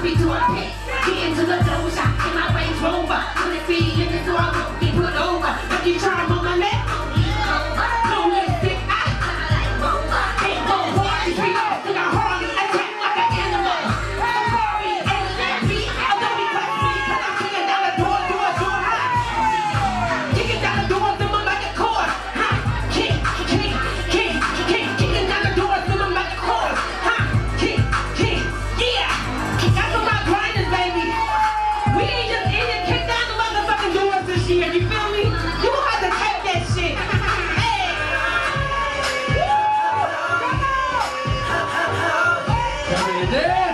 to a pit. Get into the doja in my Range Rover. I'm the feed in the door, I won't get put over. But you try on my neck. No lipstick. I like stick. Ain't no party, Every day.